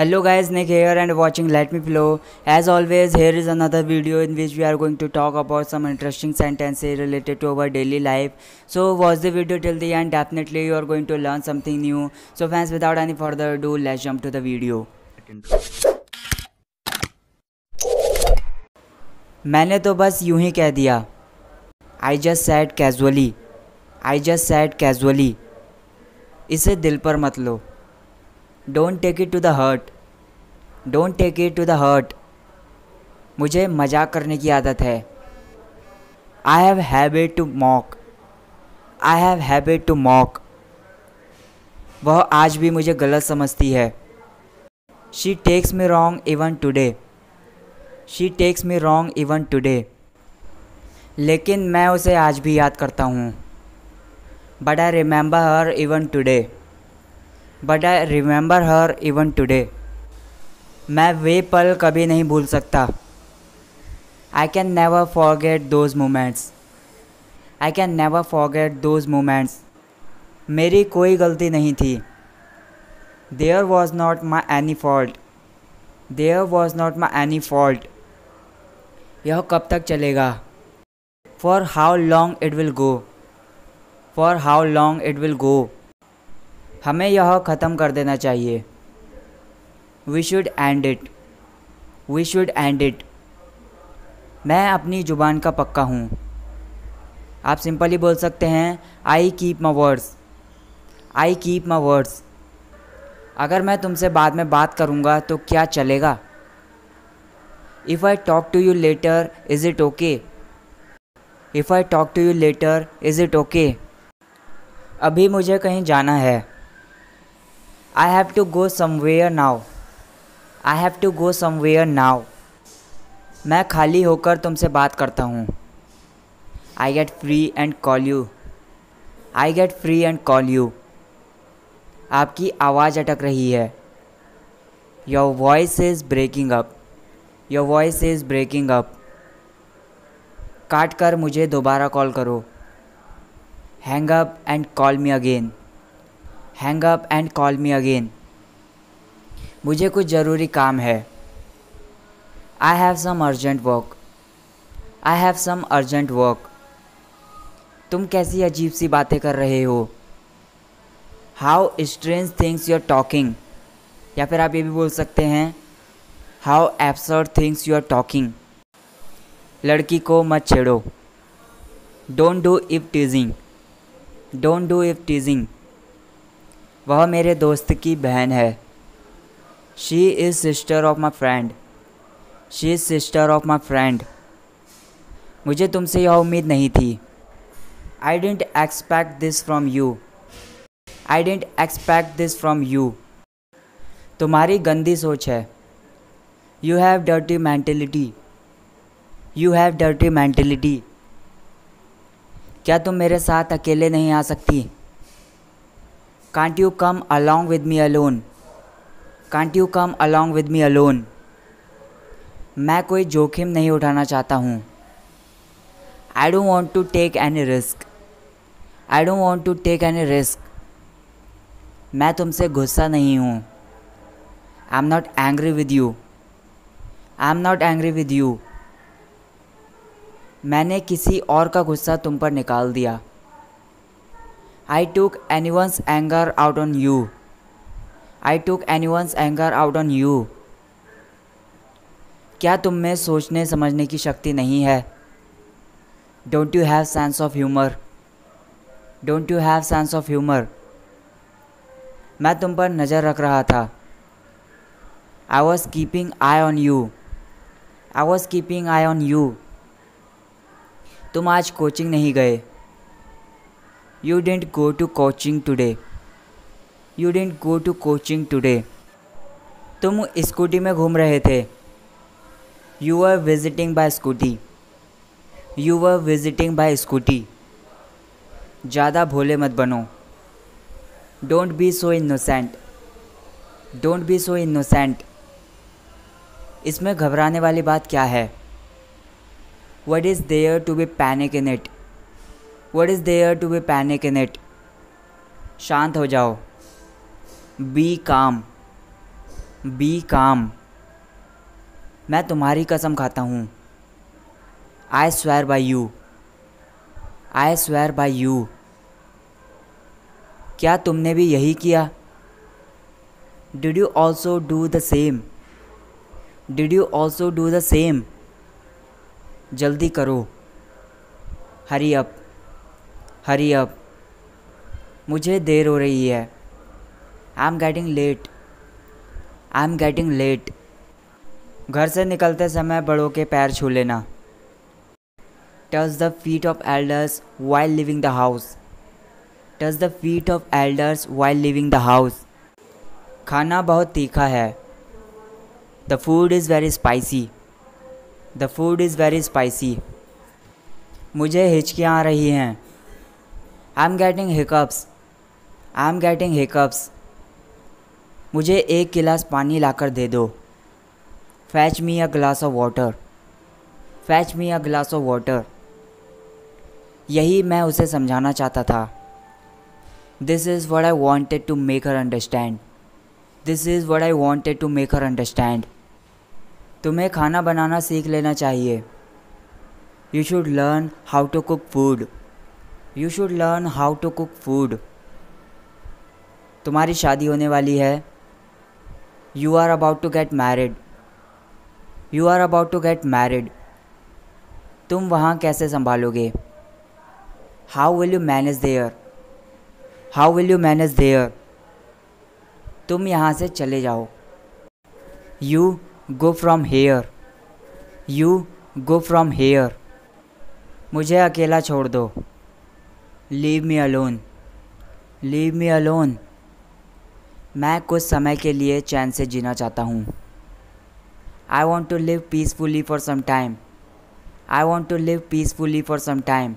Hello guys Nick here and watching let me flow as always here is another video in which we are going to talk about some interesting sentence related to our daily life so was the video till the end definitely you are going to learn something new so fans without any further do let jump to the video मैंने तो बस यू ही कह दिया। I just said casually I just said casually इसे दिल पर मत लो। Don't take it to the heart don't take it to the heart मुझे मज़ाक करने की आदत है। I have habit to mock I have habit to mock वह आज भी मुझे गलत समझती है। She takes me wrong even today she takes me wrong even today लेकिन मैं उसे आज भी याद करता हूँ। But I remember her even today but I remember her even today मैं वे पल कभी नहीं भूल सकता। I can never forget those moments I can never forget those moments मेरी कोई गलती नहीं थी। There was not my any fault there was not my any fault यह कब तक चलेगा? For how long it will go for how long it will go हमें यह ख़त्म कर देना चाहिए। We should end it we should end it मैं अपनी ज़ुबान का पक्का हूँ। आप सिंपली बोल सकते हैं I keep my words I keep my words अगर मैं तुमसे बाद में बात करूँगा तो क्या चलेगा? If I talk to you later is it okay if I talk to you later is it okay अभी मुझे कहीं जाना है। I have to go somewhere now I have to go somewhere now मैं खाली होकर तुमसे बात करता हूँ। I get free and call you I get free and call you आपकी आवाज़ अटक रही है। Your voice is breaking up your voice is breaking up काट कर मुझे दोबारा कॉल करो। Hang up and call me again hang up and call me again मुझे कुछ ज़रूरी काम है। I have some urgent work I have some urgent work तुम कैसी अजीब सी बातें कर रहे हो? How strange things you are talking या फिर आप ये भी बोल सकते हैं how absurd things you are talking लड़की को मत छेड़ो। Don't do eve teasing don't do eve teasing वह मेरे दोस्त की बहन है। She is sister of my friend she is sister of my friend मुझे तुमसे यह उम्मीद नहीं थी। I didn't expect this from you I didn't expect this from you तुम्हारी गंदी सोच है। You have dirty mentality you have dirty mentality क्या तुम मेरे साथ अकेले नहीं आ सकती? Can't you come along with me alone can't you come along with me alone मैं कोई जोखिम नहीं उठाना चाहता हूँ। I don't want to take any risk I don't want to take any risk मैं तुमसे गुस्सा नहीं हूँ। I am not angry with you I am not angry with you मैंने किसी और का गुस्सा तुम पर निकाल दिया। Anyone's anger out on you I took anyone's anger out on you क्या तुम में सोचने, समझने की शक्ति नहीं है? Don't you have sense of humour don't you have sense of humour मैं तुम पर नज़र रख रहा था। I was keeping eye on you I was keeping eye on you तुम आज कोचिंग नहीं गए। You didn't go to coaching today you didn't go to coaching today तुम स्कूटी में घूम रहे थे। You are visiting by scooty you are visiting by scooty ज़्यादा भोले मत बनो। Don't be so innocent don't be so innocent इसमें घबराने वाली बात क्या है? What is there to be panic in it? What is there to be panic in it? शांत हो जाओ। बी काम बी काम मैं तुम्हारी कसम खाता हूँ। I swear by you I swear by you क्या तुमने भी यही किया? Did you also do the same did you also do the same जल्दी करो। हरी अप हरी अप मुझे देर हो रही है। I am getting late I am getting late घर से निकलते समय बड़ों के पैर छू लेना। Touch the feet of elders while leaving the house touch the feet of elders while leaving the house खाना बहुत तीखा है। The food is very spicy the food is very spicy मुझे हिचकियाँ आ रही हैं। I am getting hiccups I am getting hiccups मुझे एक गिलास पानी लाकर दे दो। Fetch me a glass of water fetch me a glass of water यही मैं उसे समझाना चाहता था। This is what I wanted to make her understand this is what I wanted to make her understand तुम्हें खाना बनाना सीख लेना चाहिए। You should learn how to cook food you should learn how to cook food तुम्हारी शादी होने वाली है। You are about to get married you are about to get married तुम वहाँ कैसे संभालोगे? How will you manage there how will you manage there तुम यहाँ से चले जाओ। You go from here you go from here मुझे अकेला छोड़ दो। Leave me alone leave me alone मैं कुछ समय के लिए चैन से जीना चाहता हूँ। I want to live peacefully for some time I want to live peacefully for some time